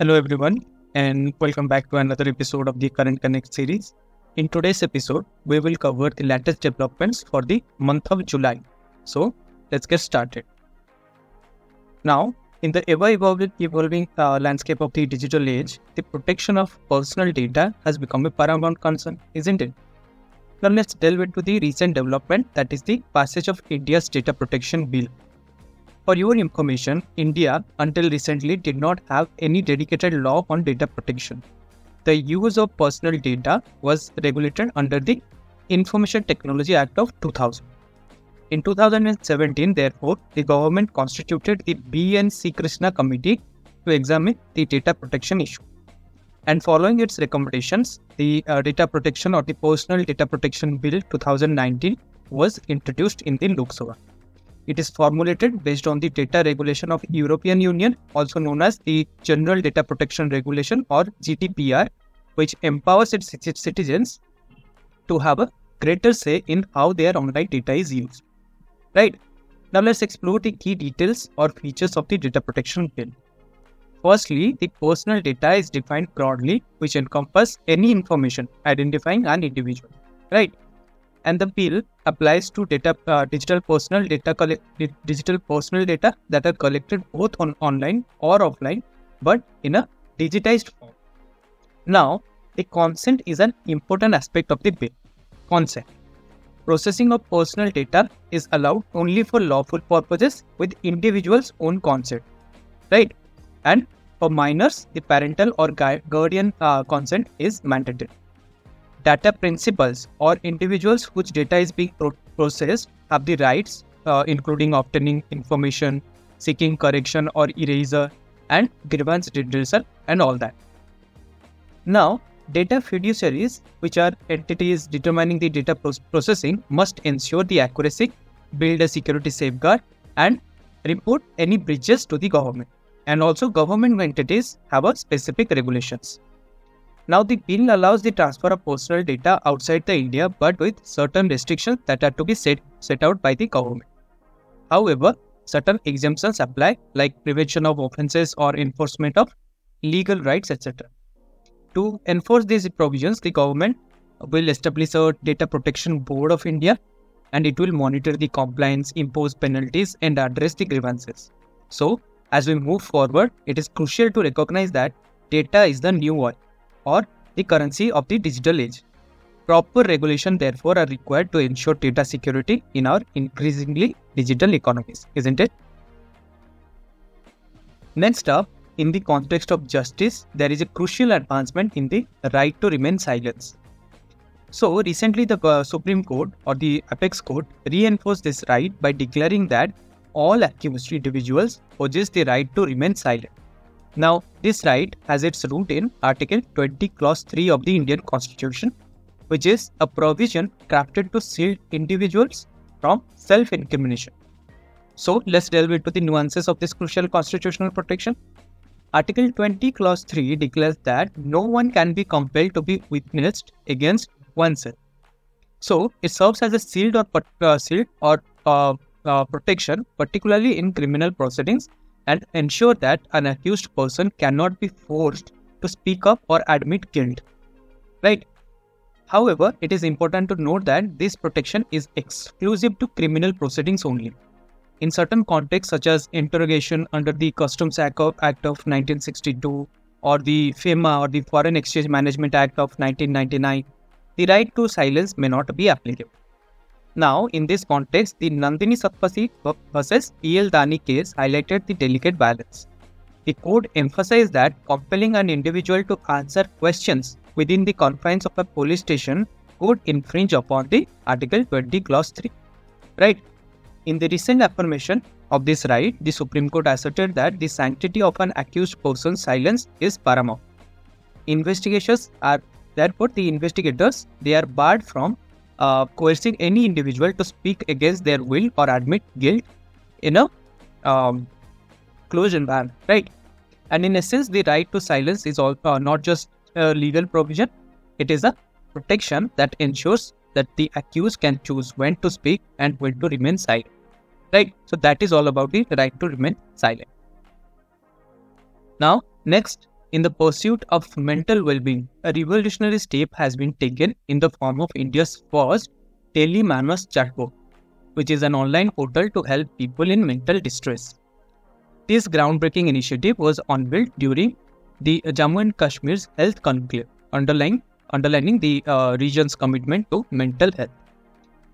Hello, everyone, and welcome back to another episode of the Current Connect series. In today's episode, we will cover the latest developments for the month of July. So, let's get started. Now, in the ever evolving, uh, landscape of the digital age, the protection of personal data has become a paramount concern, isn't it? Now, let's delve into the recent development that is the passage of India's Data Protection Bill. For your information, India until recently did not have any dedicated law on data protection. The use of personal data was regulated under the Information Technology Act of 2000. In 2017, therefore, the government constituted the B. N. Srikrishna Committee to examine the data protection issue. And following its recommendations, the uh, Data Protection or the Personal Data Protection Bill 2019 was introduced in the Lok Sabha. It is formulated based on the data regulation of European Union, also known as the General Data Protection Regulation or GDPR, which empowers its citizens to have a greater say in how their online data is used. Right? Now let's explore the key details or features of the data protection bill. Firstly, the personal data is defined broadly, which encompasses any information identifying an individual. Right? And the bill applies to data uh, digital personal data digital personal data that are collected both on online or offline but in a digitized form. Now the consent is an important aspect of the bill. Consent. Processing of personal data is allowed only for lawful purposes with individuals own consent right? And for minors the parental or guardian uh, consent is mandatory data principals or individuals whose data is being pro- processed have the rights, uh, including obtaining information, seeking correction or erasure, and grievance redressal, and all that. Now, data fiduciaries, which are entities determining the data pro- processing, must ensure the accuracy, build a security safeguard, and report any breaches to the government. And also, government entities have a specific regulations. Now the bill allows the transfer of personal data outside the India but with certain restrictions that are to be set, set out by the government. However, certain exemptions apply like prevention of offences or enforcement of legal rights etc. To enforce these provisions, the government will establish a data protection board of India and it will monitor the compliance, impose penalties and address the grievances. So, as we move forward, it is crucial to recognize that data is the new oil or the currency of the digital age. Proper regulation, therefore, are required to ensure data security in our increasingly digital economies, isn't it? Next up, in the context of justice, there is a crucial advancement in the right to remain silent. So, recently, the uh, Supreme Court or the Apex Court reinforced this right by declaring that all accused individuals possess the right to remain silent. Now, this right has its root in Article 20, Clause 3 of the Indian Constitution, which is a provision crafted to shield individuals from self incrimination. So, let's delve into the nuances of this crucial constitutional protection. Article 20, Clause 3 declares that no one can be compelled to be witnessed against oneself. So, it serves as a shield or, uh, shield or uh, uh, protection, particularly in criminal proceedings and ensure that an accused person cannot be forced to speak up or admit guilt. Right? However, it is important to note that this protection is exclusive to criminal proceedings only. In certain contexts, such as interrogation under the Customs Act of, Act of 1962 or the FEMA or the Foreign Exchange Management Act of 1999, the right to silence may not be applicable. Now, in this context, the Nandini Satpathy versus P.L. Dani case highlighted the delicate balance. The court emphasized that compelling an individual to answer questions within the confines of a police station could infringe upon the Article 20, Clause 3. Right? In the recent affirmation of this right, the Supreme Court asserted that the sanctity of an accused person's silence is paramount. Investigations are therefore the investigators they are barred from uh, coercing any individual to speak against their will or admit guilt in a um, closed environment, right? And in essence, the right to silence is all, uh, not just a legal provision, it is a protection that ensures that the accused can choose when to speak and when to remain silent. Right? So, that is all about the right to remain silent. Now, next, in the pursuit of mental well-being, a revolutionary step has been taken in the form of India's first Tele-MANAS chatbot, which is an online portal to help people in mental distress. This groundbreaking initiative was unveiled during the Jammu and Kashmir's Health Conclave, underlying, underlining the uh, region's commitment to mental health.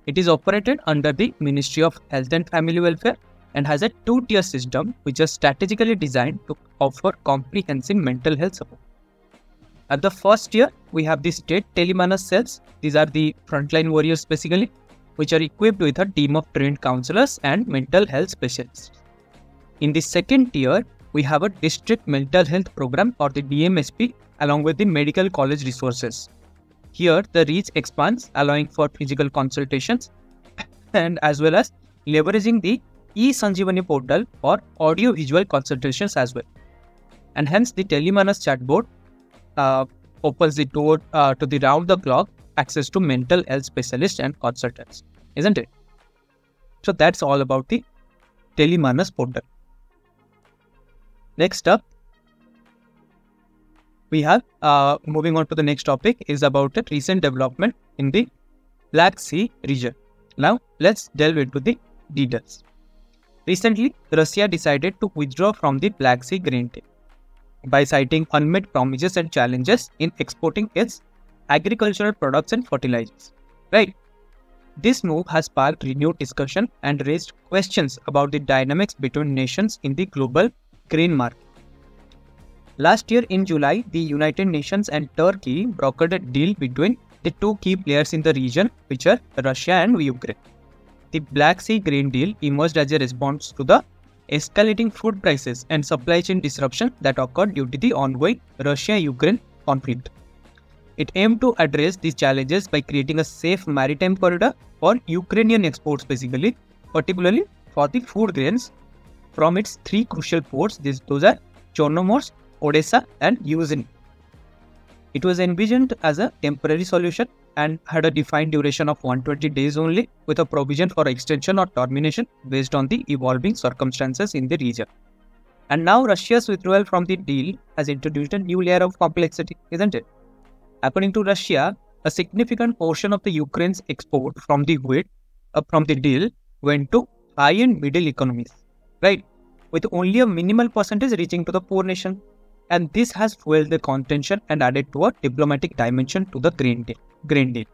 It is operated under the Ministry of Health and Family Welfare and has a two tier system which is strategically designed to offer comprehensive mental health support. At the first tier, we have the state Tele-MANAS cells. These are the frontline warriors basically, which are equipped with a team of trained counselors and mental health specialists. In the second tier, we have a district mental health program or the DMSP along with the medical college resources. Here, the reach expands, allowing for physical consultations and as well as leveraging the e-Sanjeevani portal for audio-visual consultations as well. And hence the Tele-MANAS chatbot uh, opens the door uh, to the round-the-clock access to mental health specialists and consultants, isn't it? So that's all about the Tele-MANAS portal. Next up, we have uh, moving on to the next topic is about a recent development in the Black Sea region. Now let's delve into the details. Recently, Russia decided to withdraw from the Black Sea grain trade by citing unmet promises and challenges in exporting its agricultural products and fertilizers. Right? This move has sparked renewed discussion and raised questions about the dynamics between nations in the global grain market. Last year in July, the United Nations and Turkey brokered a deal between the two key players in the region, which are Russia and Ukraine. The Black Sea grain deal emerged as a response to the escalating food prices and supply chain disruption that occurred due to the ongoing Russia-Ukraine conflict. It aimed to address these challenges by creating a safe maritime corridor for Ukrainian exports basically, particularly for the food grains from its three crucial ports. These, those are Chornomorsk, Odessa and Yuzhny. It was envisioned as a temporary solution and had a defined duration of 120 days only with a provision for extension or termination based on the evolving circumstances in the region. And now Russia's withdrawal from the deal has introduced a new layer of complexity, isn't it? According to Russia, a significant portion of the Ukraine's export from the wheat uh, from the deal went to high and middle economies, right? With only a minimal percentage reaching to the poor nation. And this has fueled the contention and added to a diplomatic dimension to the grain deal grain deal.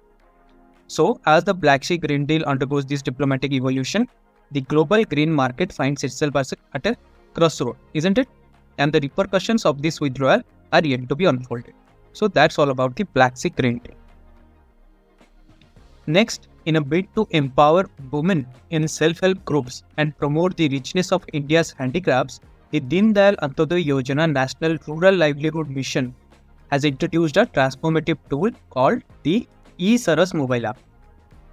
So, as the Black Sea Green deal undergoes this diplomatic evolution, the global green market finds itself at a crossroad, isn't it? And the repercussions of this withdrawal are yet to be unfolded. So, that's all about the Black Sea Green deal. Next, in a bid to empower women in self-help groups and promote the richness of India's handicrafts, the Deen Dayal Antyodaya Yojana National Rural Livelihood Mission has introduced a transformative tool called the eSaras mobile app.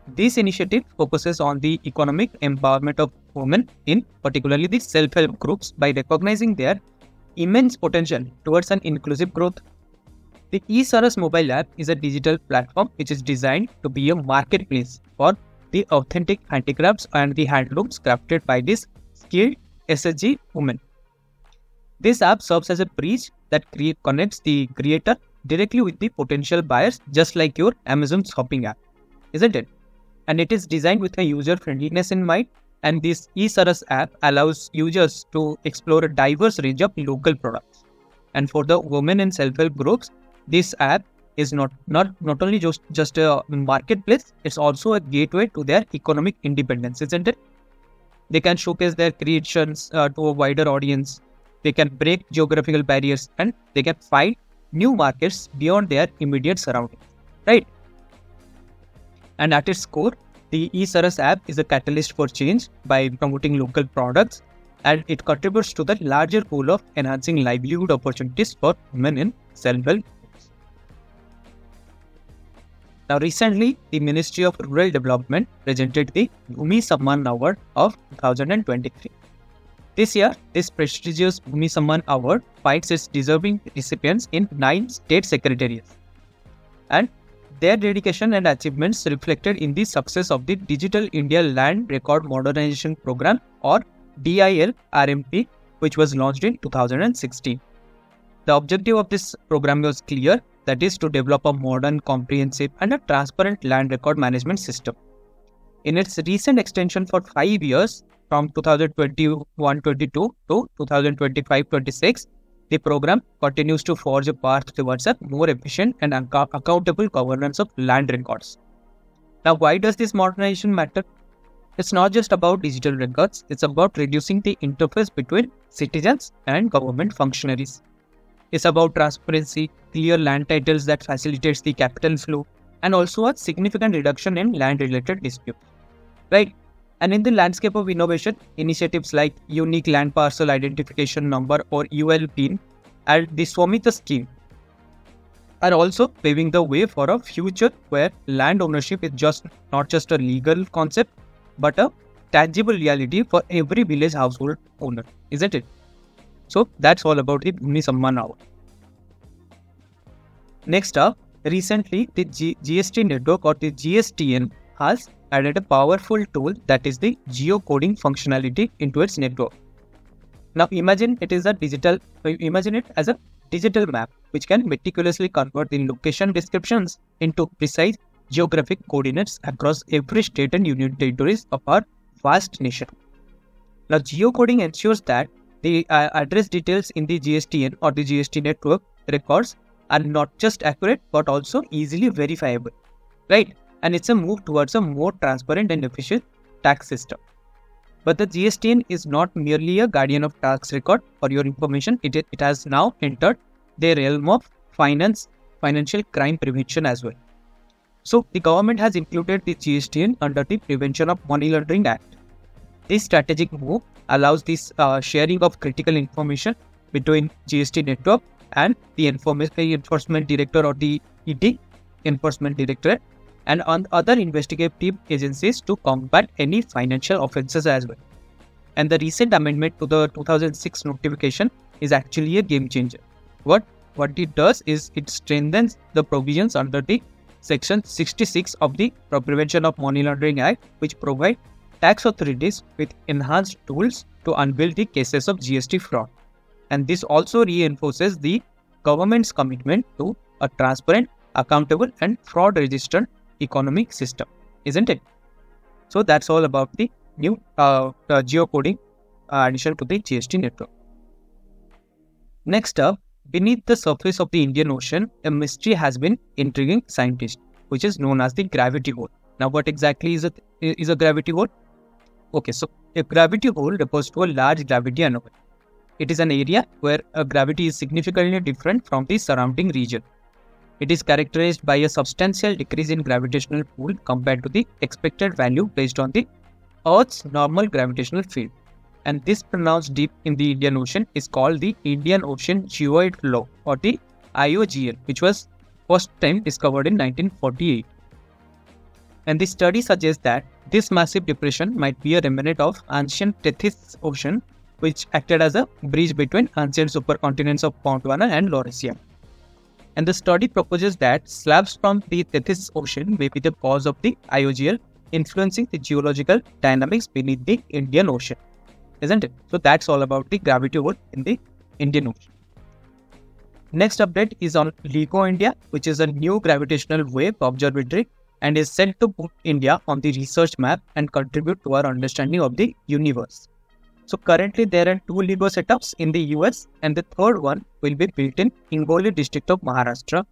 This initiative focuses on the economic empowerment of women in particularly the self-help groups by recognizing their immense potential towards an inclusive growth. The eSaras mobile app is a digital platform which is designed to be a marketplace for the authentic handicrafts and the handlooms crafted by these skilled SHG women. This app serves as a bridge that create, connects the creator directly with the potential buyers, just like your Amazon shopping app, isn't it? And it is designed with a user friendliness in mind. And this eSaras app allows users to explore a diverse range of local products. And for the women in self-help groups, this app is not not not only just just a marketplace; it's also a gateway to their economic independence, isn't it? They can showcase their creations uh, to a wider audience they can break geographical barriers and they can find new markets beyond their immediate surroundings, right? And at its core, the eSaras app is a catalyst for change by promoting local products and it contributes to the larger goal of enhancing livelihood opportunities for women in self-help now, recently, the Ministry of Rural Development presented the Bhumi Samman Award of 2023. This year, this prestigious Bhumi Samman Award finds its deserving recipients in nine state secretariats. And their dedication and achievements reflected in the success of the Digital India Land Record Modernization Program or DIL RMP, which was launched in 2016. The objective of this program was clear that is to develop a modern, comprehensive, and a transparent land record management system. In its recent extension for five years, from 2021-22 to 2025-26, the program continues to forge a path towards a more efficient and accountable governance of land records. Now, why does this modernization matter? It's not just about digital records, it's about reducing the interface between citizens and government functionaries. It's about transparency, clear land titles that facilitates the capital flow, and also a significant reduction in land related disputes. Right? And in the landscape of innovation, initiatives like Unique Land Parcel Identification Number or ULPIN and the SVAMITVA scheme are also paving the way for a future where land ownership is just not just a legal concept but a tangible reality for every village household owner, isn't it? So that's all about the Bhumi Samman Award. Next up, recently the G- GST network or the GSTN has added a powerful tool that is the geocoding functionality into its network. Now imagine it is a digital, imagine it as a digital map which can meticulously convert the location descriptions into precise geographic coordinates across every state and union territories of our vast nation. Now geocoding ensures that the uh, address details in the GSTN or the GST network records are not just accurate but also easily verifiable. Right? And it's a move towards a more transparent and efficient tax system. But the GSTN is not merely a guardian of tax record for your information, it, it has now entered the realm of finance, financial crime prevention as well. So the government has included the GSTN under the Prevention of Money Laundering Act. This strategic move allows this uh, sharing of critical information between GST network and the enforcement director or the ED enforcement directorate and on other investigative agencies to combat any financial offences as well. And the recent amendment to the 2006 notification is actually a game changer. What what it does is it strengthens the provisions under the section 66 of the Prevention of Money Laundering Act, which provide tax authorities with enhanced tools to unveil the cases of GST fraud. And this also reinforces the government's commitment to a transparent, accountable, and fraud resistant economic system, isn't it? So that's all about the new uh, uh, geocoding uh, addition to the GST network. Next up, beneath the surface of the Indian Ocean, a mystery has been intriguing scientists, which is known as the gravity hole. Now, what exactly is a is a gravity hole? Okay, so a gravity hole refers to a large gravity anomaly. It is an area where a gravity is significantly different from the surrounding region. It is characterized by a substantial decrease in gravitational pull compared to the expected value based on the Earth's normal gravitational field. And this pronounced dip in the Indian Ocean is called the Indian Ocean Geoid Low or the IOGL, which was first time discovered in 1948. And the study suggests that this massive depression might be a remnant of ancient Tethys Ocean, which acted as a bridge between ancient supercontinents of Gondwana and Laurasia and the study proposes that slabs from the Tethys Ocean may be the cause of the IOGL influencing the geological dynamics beneath the Indian Ocean. Isn't it? So that's all about the gravity hole in the Indian Ocean. Next update is on LIGO India, which is a new gravitational wave observatory and is set to put India on the research map and contribute to our understanding of the universe. So currently there are two LIGO setups in the US and the third one will be built in Hingoli district of Maharashtra.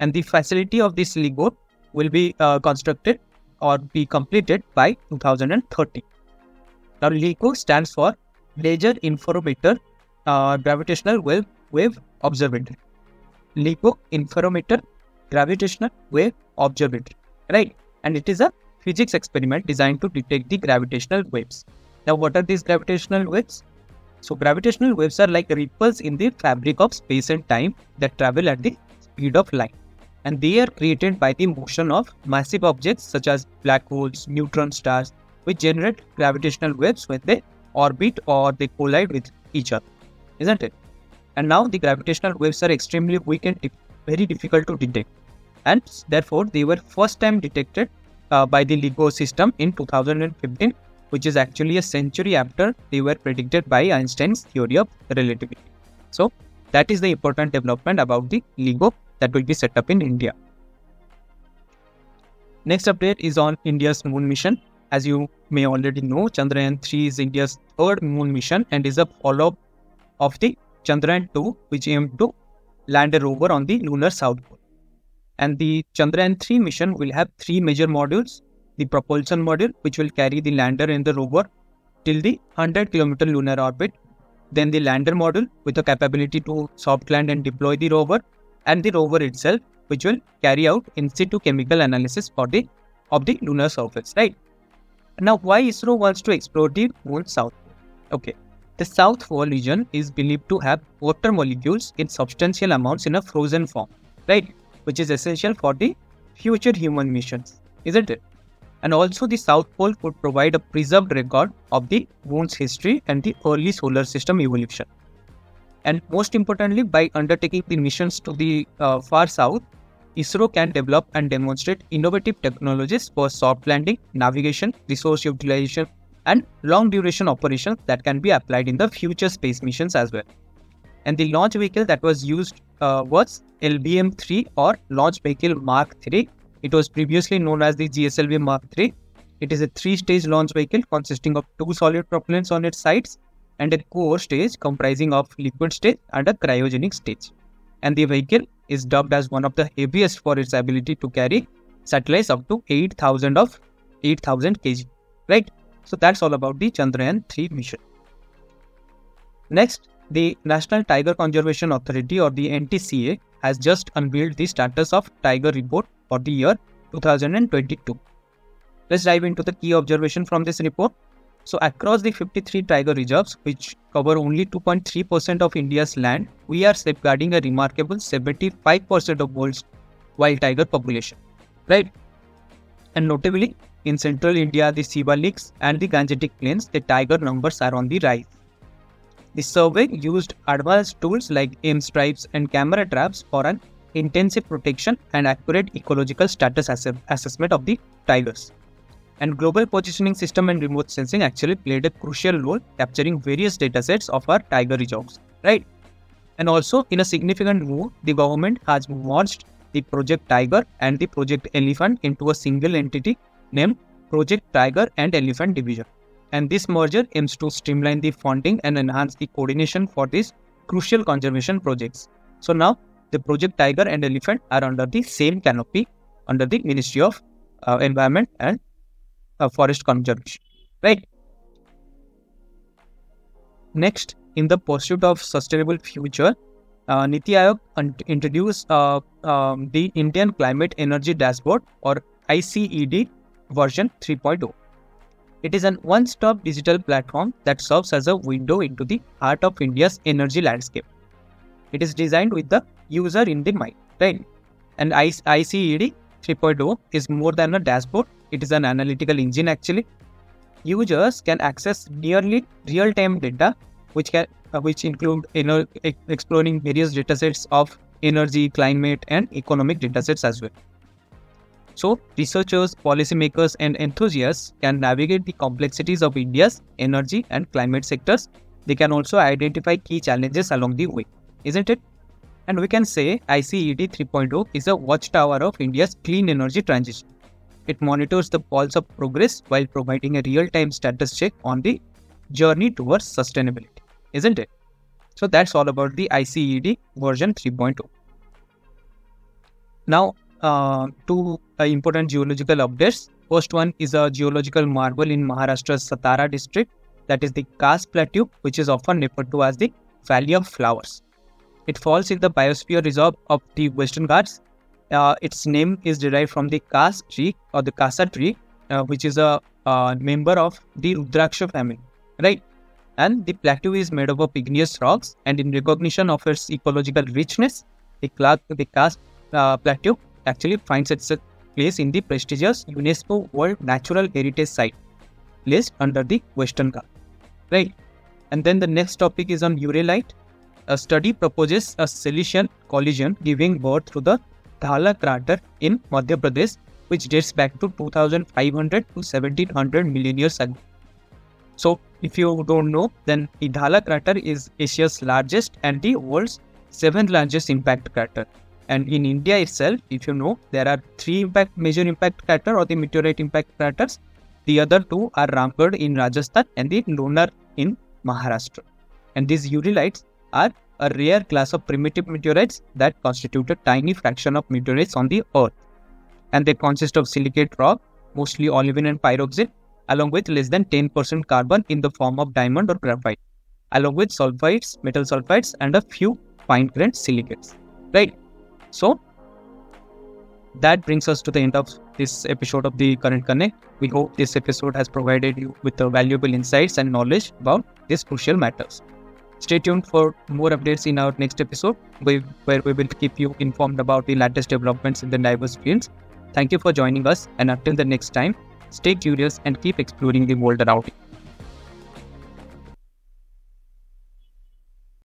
And the facility of this LIGO will be uh, constructed or be completed by 2030. Now LIGO stands for Laser Interferometer uh, Gravitational Wave, Wave Observatory. LIGO Interferometer Gravitational Wave Observatory, right? And it is a physics experiment designed to detect the gravitational waves. Now, what are these gravitational waves? So, gravitational waves are like ripples in the fabric of space and time that travel at the speed of light. And they are created by the motion of massive objects such as black holes, neutron stars, which generate gravitational waves when they orbit or they collide with each other. Isn't it? And now the gravitational waves are extremely weak and very difficult to detect. And therefore, they were first time detected uh, by the LIGO system in 2015 which is actually a century after they were predicted by Einstein's theory of relativity. So that is the important development about the LIGO that will be set up in India. Next update is on India's moon mission. As you may already know, Chandrayaan 3 is India's third moon mission and is a follow-up of the Chandrayaan 2, which aimed to land a rover on the lunar south pole. And the Chandrayaan 3 mission will have three major modules. The propulsion module, which will carry the lander and the rover till the 100 km lunar orbit. Then the lander module with the capability to soft land and deploy the rover. And the rover itself, which will carry out in situ chemical analysis for the of the lunar surface, right? Now, why ISRO wants to explore the moon south? Okay, the south pole region is believed to have water molecules in substantial amounts in a frozen form, right? Which is essential for the future human missions, isn't it? And also, the South Pole could provide a preserved record of the moon's history and the early solar system evolution. And most importantly, by undertaking the missions to the uh, far south, ISRO can develop and demonstrate innovative technologies for soft landing, navigation, resource utilization, and long duration operations that can be applied in the future space missions as well. And the launch vehicle that was used uh, was LVM 3 or Launch Vehicle Mark 3. It was previously known as the GSLV Mark 3. It is a three stage launch vehicle consisting of two solid propellants on its sides and a core stage comprising of liquid stage and a cryogenic stage. And the vehicle is dubbed as one of the heaviest for its ability to carry satellites up to 8000 of 8000 kg right so that's all about the chandrayaan 3 mission next the national tiger conservation authority or the ntca has just unveiled the status of tiger report for the year 2022 let's dive into the key observation from this report so across the 53 tiger reserves, which cover only 2.3% of India's land, we are safeguarding a remarkable 75% of world's wild tiger population. Right? And notably, in central India, the Siwaliks and the Gangetic Plains, the tiger numbers are on the rise. The survey used advanced tools like M-STrIPES and camera traps for an intensive protection and accurate ecological status ass- assessment of the tigers. And global positioning system and remote sensing actually played a crucial role capturing various datasets of our tiger reserves right? And also in a significant move the government has merged the project tiger and the project elephant into a single entity named project tiger and elephant division and this merger aims to streamline the funding and enhance the coordination for these crucial conservation projects. So now the project tiger and elephant are under the same canopy under the ministry of uh, environment and uh, forest conservation. Right? Next in the pursuit of sustainable future uh, Niti Aayog introduced uh, um, the Indian Climate Energy Dashboard or ICED version 3.0. It is an one stop digital platform that serves as a window into the heart of India's energy landscape. It is designed with the user in the mind, right? And ICED 3.0 is more than a dashboard, it is an analytical engine actually. Users can access nearly real time data, which can uh, which include you know, exploring various datasets of energy, climate, and economic datasets as well. So, researchers, policymakers, and enthusiasts can navigate the complexities of India's energy and climate sectors. They can also identify key challenges along the way, isn't it? And we can say ICED 3.0 is a watchtower of India's clean energy transition. It monitors the pulse of progress while providing a real time status check on the journey towards sustainability, isn't it? So that's all about the ICED version 3.0. Now, uh, two uh, important geological updates. First one is a geological marvel in Maharashtra's Satara district, that is the Khas Plateau, which is often referred to as the Valley of Flowers. It falls in the biosphere reserve of the Western Ghats. Uh, its name is derived from the Khas tree or the Khasa tree, uh, which is a uh, member of the Rudraksha family, right? And the plateau is made up of igneous rocks, and in recognition of its ecological richness, the, Cla- the Khas uh, Plateau actually finds its place in the prestigious UNESCO World Natural Heritage Site list under the Western Ghats, right? And then the next topic is on ureilite a study proposes a Silesian collision giving birth to the Dhala crater in Madhya Pradesh, which dates back to 2500 to 1700 million years ago. So, if you don't know, then the Dhala crater is Asia's largest and the world's seventh largest impact crater. And in India itself, if you know, there are three impact major impact crater or the meteorite impact craters. The other two are Ramgarh in Rajasthan and the Lonar in Maharashtra. And these ureilites are a rare class of primitive meteorites that constitute a tiny fraction of meteorites on the Earth. And they consist of silicate rock, mostly olivine and pyroxene, along with less than 10% carbon in the form of diamond or graphite, along with sulfides, metal sulfides, and a few fine grained silicates. Right? So, that brings us to the end of this episode of the Current Connect. We hope this episode has provided you with valuable insights and knowledge about these crucial matters. Stay tuned for more updates in our next episode, where we will keep you informed about the latest developments in the diverse fields. Thank you for joining us, and until the next time, stay curious and keep exploring the world around you.